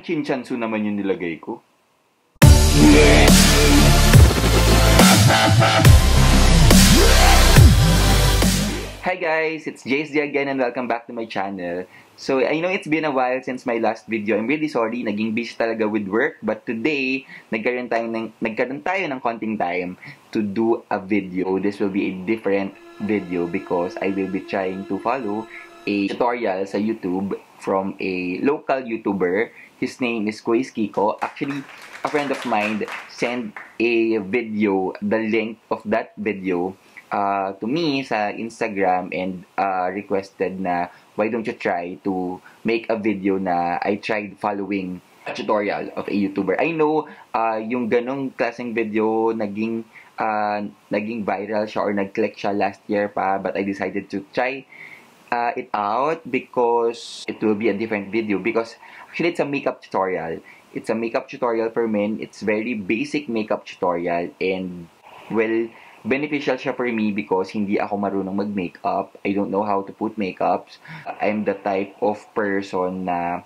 Parang chinchansu naman yung nilagay ko. Hi guys, it's Jace again and welcome back to my channel. So, I know it's been a while since my last video. I'm really sorry, naging busy talaga with work. But today, nagkaroon tayo ng, nagkaroon tayo ng konting time to do a video. This will be a different video because I will be trying to follow a tutorial sa YouTube from a local YouTuber. His name is Quiz Kiko. Actually, a friend of mine sent a video, the link of that video uh, to me sa Instagram and uh, requested na why don't you try to make a video na I tried following a tutorial of a YouTuber. I know uh, yung ganong klaseng video naging uh, naging viral siya or nag-click siya last year pa but I decided to try uh, it out because it will be a different video because actually it's a makeup tutorial. It's a makeup tutorial for men. It's very basic makeup tutorial and well beneficial siya for me because hindi ako marunong mag-makeup. I don't know how to put makeups. I'm the type of person na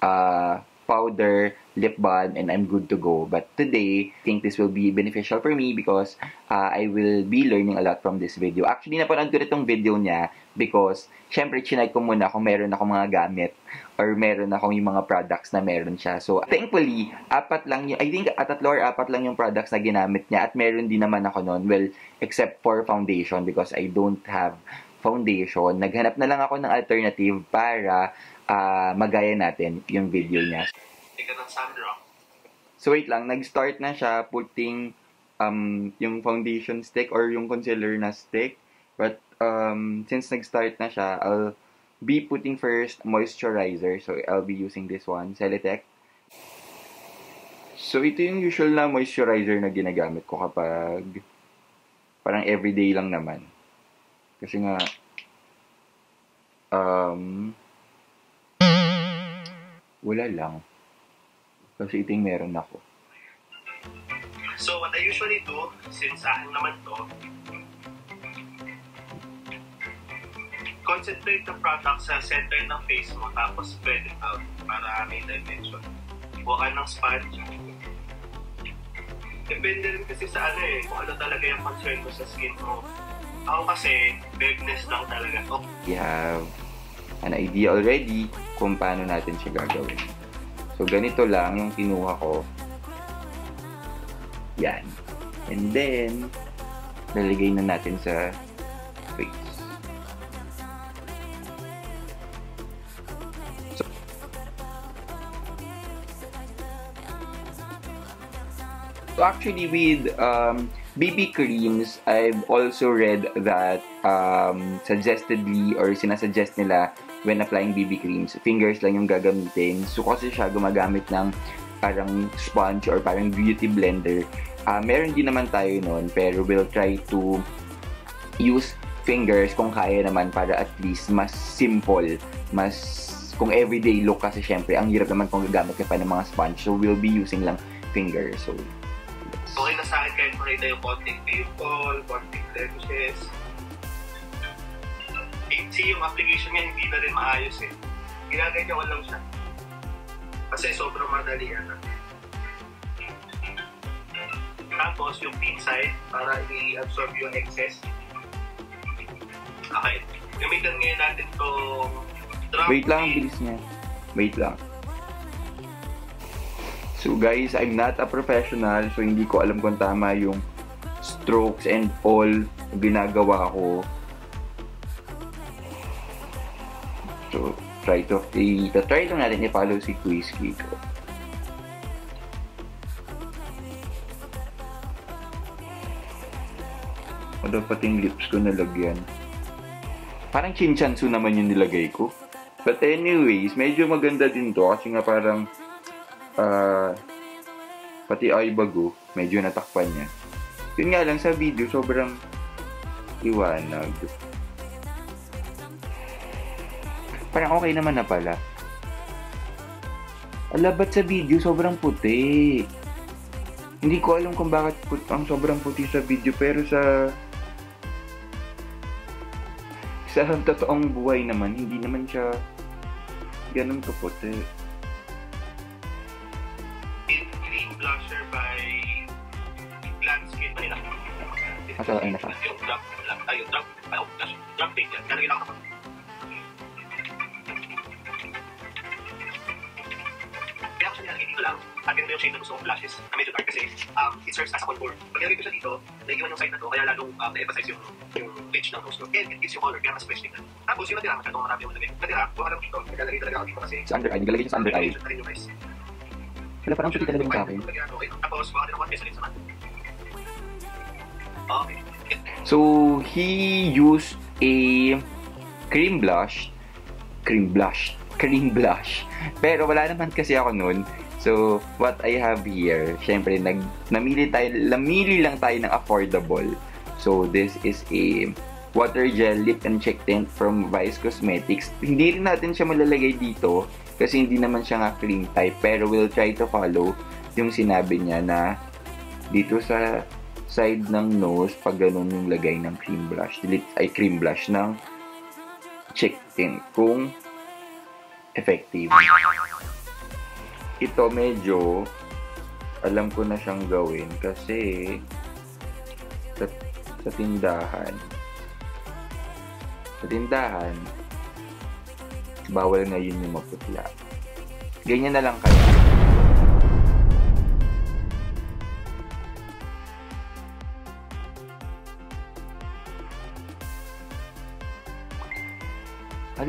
uh, powder, lip balm, and I'm good to go. But today, I think this will be beneficial for me because uh, I will be learning a lot from this video. Actually, napanood ko itong video niya because, syempre, chinag ko muna kung meron ako mga gamit or meron akong yung mga products na meron siya. So, thankfully, apat lang yung, I think, tatlo or apat lang yung products na ginamit niya at meron din naman ako noon. Well, except for foundation because I don't have foundation. Naghanap na lang ako ng alternative para uh, magaya natin yung video niya. So wait lang, nag-start na siya putting um, yung foundation stick or yung concealer na stick. But um, since nag-start na siya, I'll be putting first moisturizer. So I'll be using this one, Celetec. So ito yung usual na moisturizer na ginagamit ko kapag parang everyday lang naman. Kasi nga um, wala lang. Kasi ito yung meron ako. So, what I usually do, since sa akin naman to, concentrate the product sa center ng face mo, tapos spread it out para may dimension. Buka ng sponge. Depende rin kasi sa ano eh, kung ano talaga yung concern mo sa skin mo. Ako kasi, vagueness lang talaga to. We have an idea already kung paano natin siya gagawin. So, ganito lang yung kinuha ko. Yan. And then, lalagay na natin sa so actually with um, BB creams, I've also read that um, suggestedly or sinasuggest nila when applying BB creams, fingers lang yung gagamitin. So kasi siya gumagamit ng parang sponge or parang beauty blender. Uh, meron din naman tayo noon pero we'll try to use fingers kung kaya naman para at least mas simple, mas kung everyday look kasi syempre ang hirap naman kung gagamit ka pa ng mga sponge. So we'll be using lang fingers. So Okay na sa akin kahit makita yung konting pimple, konting blemishes. See, yung application niya hindi na rin maayos eh. Ginaganyan ko lang siya. Kasi sobrang madali yan. Tapos yung pin side para i-absorb yung excess. Okay. Gamitan ngayon natin itong Wait lang, ang bilis niya. Wait lang. So guys, I'm not a professional so hindi ko alam kung tama yung strokes and all ginagawa ko. So, try to, i-try lang natin i-follow si Quiz Kiko. O dapat yung lips ko nalagyan. Parang chinchansu naman yung nilagay ko. But anyways, medyo maganda din to kasi nga parang uh, pati ay bago, medyo natakpan niya. Yun nga lang sa video, sobrang iwanag. Parang okay naman na pala. Alabat sa video, sobrang puti. Hindi ko alam kung bakit put ang sobrang puti sa video, pero sa sa totoong buhay naman, hindi naman siya ganun kaputi. Siya nilalagay dito lang. Atin yung shade na gusto kong flashes na dark kasi um, it serves as a contour. Pag nilagay ko siya dito, naiiwan yung side na to, kaya lalong um, na-emphasize yung, yung ng nose it gives you color, kaya mas fresh tingnan. Tapos yung natira, masyadong marami yung nalagay. Natira, kuha ka lang dito. Naglalagay talaga ako kasi Sa under eye. Nilalagay siya sa under eye. Siya. Wala, parang puti talaga yung sa akin. Tapos, kuha ka din ng konti sa lens naman. Okay. So, he used a cream blush. Cream blush. Cream blush. Pero wala naman kasi ako nun. So, what I have here, syempre, nag, namili, tayo, namili lang tayo ng affordable. So, this is a water gel lip and cheek tint from Vice Cosmetics. Hindi rin natin siya malalagay dito kasi hindi naman siya nga cream type. Pero we'll try to follow yung sinabi niya na dito sa side ng nose, pag ganun yung lagay ng cream blush, delete, ay cream blush ng cheek tint kung effective. Ito medyo alam ko na siyang gawin kasi sa, sa tindahan sa tindahan bawal ngayon yung maputla. Ganyan na lang kaya.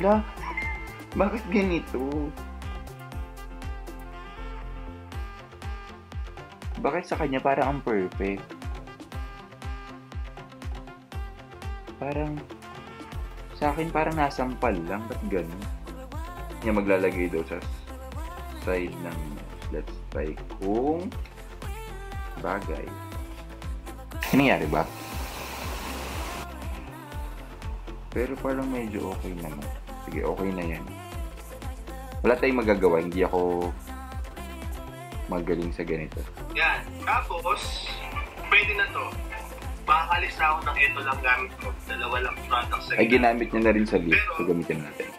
Hala, bakit ganito? Bakit sa kanya parang ang perfect? Parang, sa akin parang nasampal lang. Ba't ganun? Niya maglalagay daw sa side ng. Let's try kung bagay. Ano nangyari ba? Pero parang medyo okay naman. Sige, okay na yan. Wala tayong magagawa. Hindi ako magaling sa ganito. Yan. Tapos, pwede na to. Makakalis na ako ng ito lang gamit ko. Dalawa lang products sa Ay, ginamit niya na rin sa lip. So, gamitin natin.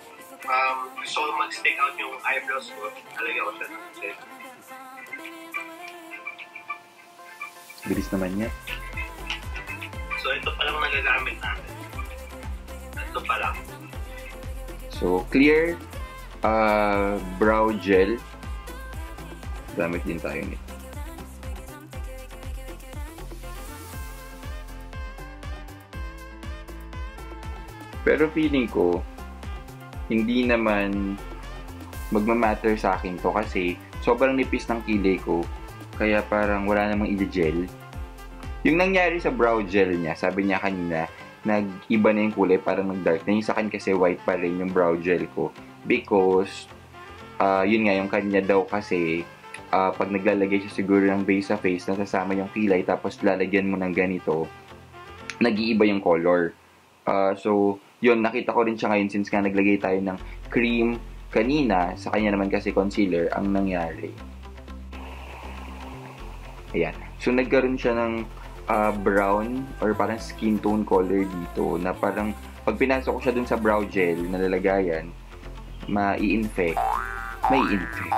Um, ko mag-stick out yung eyebrows ko. Talagyan ko siya ng. Bilis naman niya. So, ito pa lang nagagamit natin. Ito pa lang. So, clear uh, brow gel. Gamit din tayo nito. Pero feeling ko, hindi naman magmamatter sa akin to kasi sobrang nipis ng kilay ko. Kaya parang wala namang i-gel. Yung nangyari sa brow gel niya, sabi niya kanina, nag-iba na yung kulay, parang nag-dark na. Yung sa akin kasi white pa rin yung brow gel ko. Because, uh, yun nga, yung kanya daw kasi, uh, pag naglalagay siya siguro ng base sa face, nasasama yung kilay, tapos lalagyan mo ng ganito, nag-iiba yung color. Uh, so, yun, nakita ko rin siya ngayon since nga naglagay tayo ng cream kanina, sa kanya naman kasi concealer ang nangyari. Ayan. So, nagkaroon siya ng uh, brown or parang skin tone color dito na parang pag pinasok ko siya dun sa brow gel na lalagayan, mai-infect. May infect.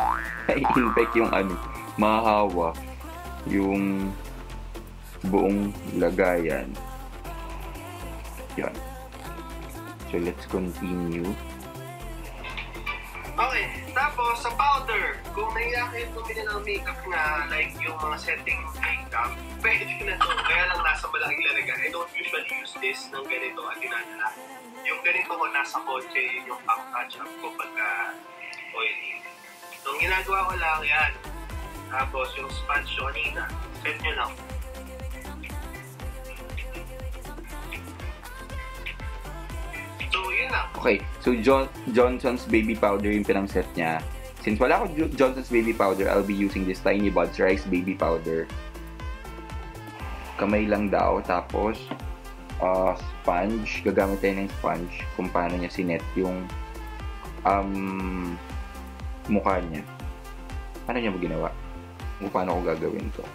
Mai-infect yung ano, mahahawa yung buong lagayan. Yan. So, let's continue. Kung nahiya kayo bumili ng makeup na like yung mga setting makeup, pwede na to. Kaya lang nasa malaking lalagyan. I don't usually use this ng ganito at dinadala. Yung ganito ko nasa kotse, yun yung pang touch up ko pagka oily. So, ginagawa ko lang yan. Tapos yung sponge nyo kanina, set nyo lang. So, yun lang. Okay, so John, Johnson's Baby Powder yung pinang set niya. Since wala ako Jo- Johnson's Baby Powder, I'll be using this Tiny Buds Rice Baby Powder. Kamay lang daw. Tapos, uh, sponge. Gagamit tayo ng sponge kung paano niya sinet yung um, mukha niya. Paano niya mo ginawa? Kung paano ko gagawin to.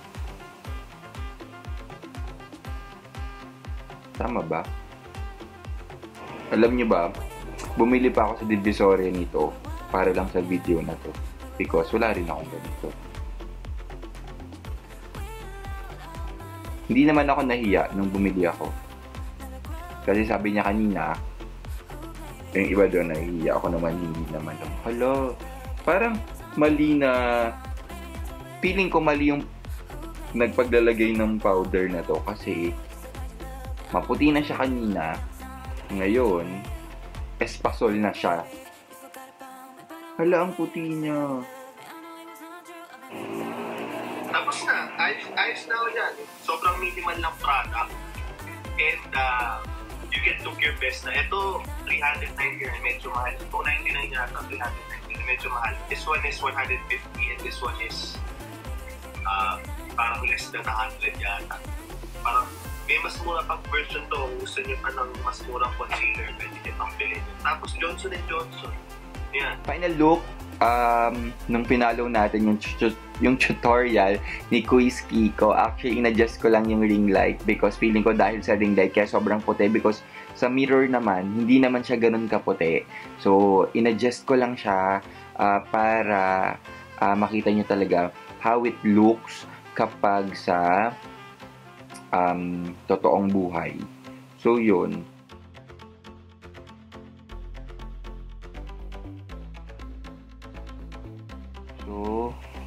Tama ba? Alam niyo ba, bumili pa ako sa Divisoria nito para lang sa video na to. Because wala rin akong ganito. Hindi naman ako nahiya nung bumili ako. Kasi sabi niya kanina, yung iba doon nahihiya ako naman, hindi naman. Hello, parang mali na, feeling ko mali yung nagpaglalagay ng powder na to kasi maputi na siya kanina. Ngayon, espasol na siya. Hala, ang puti niya. Tapos na, ayos, ayos na ako yan. Sobrang minimal lang product. And uh, you can look your best na. Ito, 399, medyo mahal. 299 yata, 399, medyo mahal. This one is 150 and this one is uh, parang less than 100 yata. Parang may mas mura pang version to. Gusto niyo pa ng mas murang concealer, pwede niyo pang bilhin. Tapos Johnson Johnson. Yan. Final look, um, nung pinalo natin yung, yung tutorial ni Quiz Kiko, actually, in-adjust ko lang yung ring light because feeling ko dahil sa ring light kaya sobrang puti because sa mirror naman, hindi naman siya ganun kaputi. So, in-adjust ko lang siya uh, para uh, makita nyo talaga how it looks kapag sa um, totoong buhay. So, yun.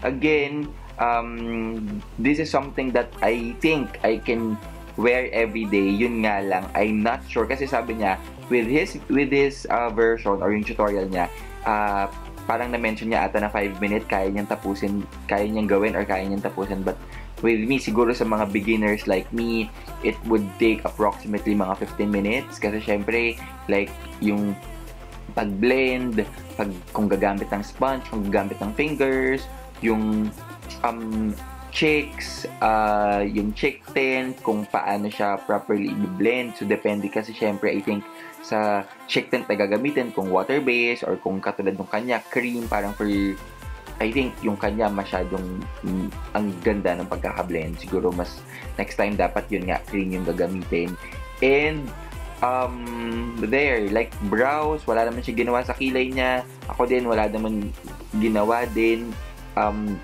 Again, um, this is something that I think I can wear every day. Yun nga lang, I'm not sure. Kasi sabi niya, with his, with his uh, version or yung tutorial niya, uh, parang na-mention niya ata na 5 minutes, kaya niyang tapusin, kaya niyang gawin or kaya niyang tapusin. But with me, siguro sa mga beginners like me, it would take approximately mga 15 minutes. Kasi syempre, like, yung pag-blend, pag, kung gagamit ng sponge, kung gagamit ng fingers, yung um, chicks, uh, yung chick tint, kung paano siya properly i-blend. So, depende kasi syempre, I think, sa chick tint na gagamitin, kung water-based or kung katulad ng kanya, cream, parang for I think yung kanya masyadong mm, ang ganda ng pagkakablend. Siguro mas next time dapat yun nga cream yung gagamitin. And um, there, like brows, wala naman siya ginawa sa kilay niya. Ako din, wala naman ginawa din. Um,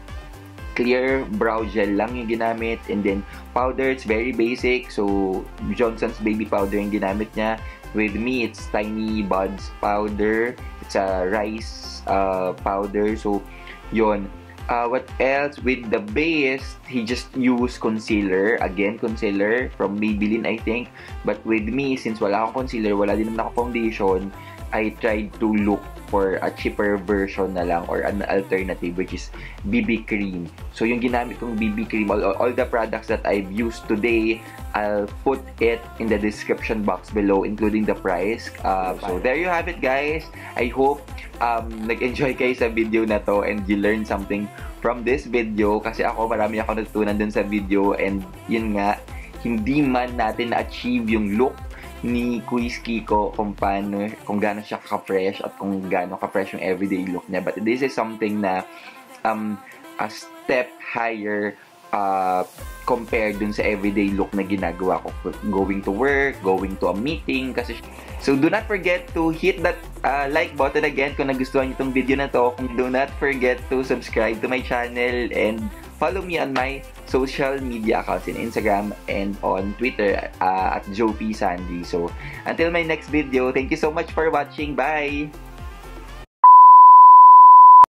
clear brow gel lang yung ginamit. And then, powder, it's very basic. So, Johnson's baby powder yung ginamit niya. With me, it's Tiny Buds powder. It's a rice uh, powder. So, yon uh, what else? With the base, he just used concealer. Again, concealer from Maybelline, I think. But with me, since wala akong concealer, wala din naman ako foundation, I tried to look for a cheaper version na lang or an alternative which is BB cream. So yung ginamit kong BB cream, all, all the products that I've used today, I'll put it in the description box below including the price. Uh, so there you have it guys. I hope um, nag-enjoy kayo sa video na to and you learned something from this video kasi ako marami ako natutunan dun sa video and yun nga, hindi man natin na-achieve yung look ni Quiz Kiko kung paano, kung gaano siya ka-fresh at kung gaano ka-fresh yung everyday look niya. But this is something na um, a step higher uh, compared dun sa everyday look na ginagawa ko. Going to work, going to a meeting, kasi So, do not forget to hit that uh, like button again kung nagustuhan niyo itong video na to. Do not forget to subscribe to my channel and follow me on my social media accounts in Instagram and on Twitter uh, at Joe P. Sandy. So, until my next video, thank you so much for watching. Bye!